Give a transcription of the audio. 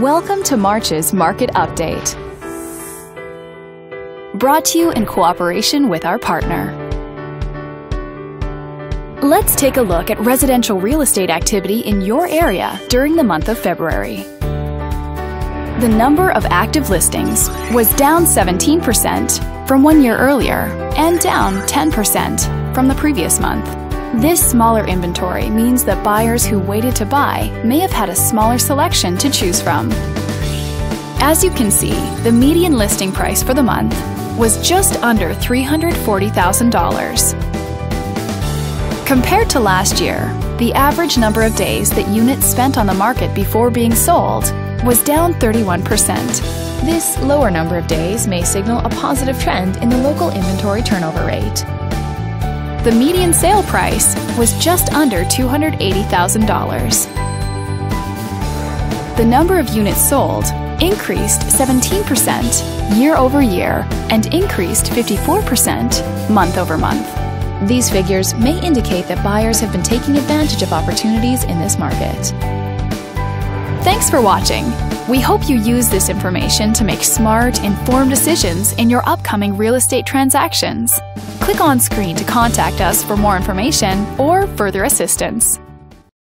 Welcome to March's Market Update. Brought to you in cooperation with our partner. Let's take a look at residential real estate activity in your area during the month of February. The number of active listings was down 17% from one year earlier and down 10% from the previous month. This smaller inventory means that buyers who waited to buy may have had a smaller selection to choose from. As you can see, the median listing price for the month was just under $340,000. Compared to last year, the average number of days that units spent on the market before being sold was down 31%. This lower number of days may signal a positive trend in the local inventory turnover rate. The median sale price was just under $280,000. The number of units sold increased 17% year over year and increased 54% month over month. These figures may indicate that buyers have been taking advantage of opportunities in this market. Thanks for watching. We hope you use this information to make smart, informed decisions in your upcoming real estate transactions. Click on screen to contact us for more information or further assistance.